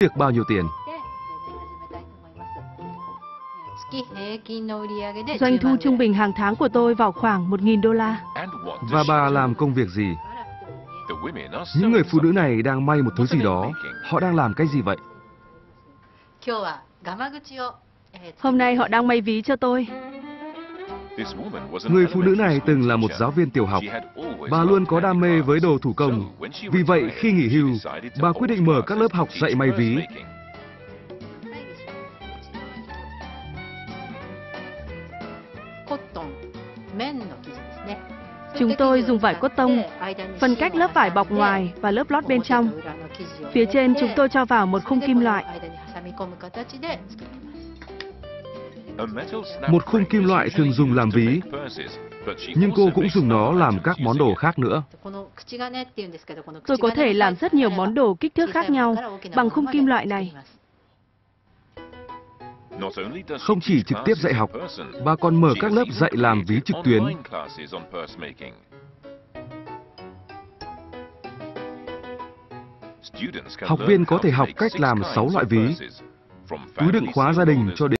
Việc bao nhiêu tiền? Doanh thu trung bình hàng tháng của tôi vào khoảng 1.000 đô la. Và bà làm công việc gì? Những người phụ nữ này đang may một thứ gì đó. Họ đang làm cái gì vậy? Hôm nay họ đang may ví cho tôi. Người phụ nữ này từng là một giáo viên tiểu học. Bà luôn có đam mê với đồ thủ công. Vì vậy, khi nghỉ hưu, bà quyết định mở các lớp học dạy may ví. Chúng tôi dùng vải cốt tông, phân cách lớp vải bọc ngoài và lớp lót bên trong. Phía trên chúng tôi cho vào một khung kim loại. Một khung kim loại thường dùng làm ví, nhưng cô cũng dùng nó làm các món đồ khác nữa. Tôi có thể làm rất nhiều món đồ kích thước khác nhau bằng khung kim loại này. Không chỉ trực tiếp dạy học, bà còn mở các lớp dạy làm ví trực tuyến. Học viên có thể học cách làm 6 loại ví, túi đựng khóa gia đình cho đến